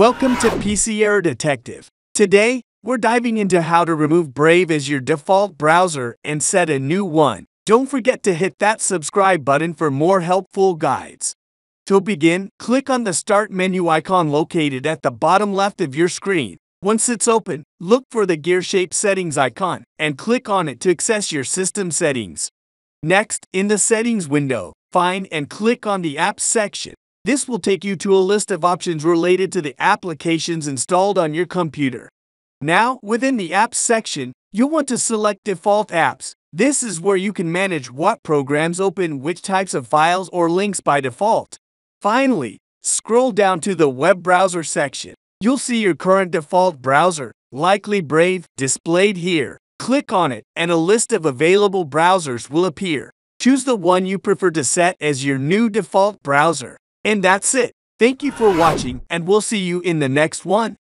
Welcome to PC Error Detective. Today, we're diving into how to remove Brave as your default browser and set a new one. Don't forget to hit that subscribe button for more helpful guides. To begin, click on the Start menu icon located at the bottom left of your screen. Once it's open, look for the gear shape settings icon and click on it to access your system settings. Next, in the settings window, find and click on the apps section. This will take you to a list of options related to the applications installed on your computer. Now, within the Apps section, you'll want to select Default Apps. This is where you can manage what programs open which types of files or links by default. Finally, scroll down to the Web Browser section. You'll see your current default browser, likely Brave, displayed here. Click on it, and a list of available browsers will appear. Choose the one you prefer to set as your new default browser. And that's it. Thank you for watching, and we'll see you in the next one.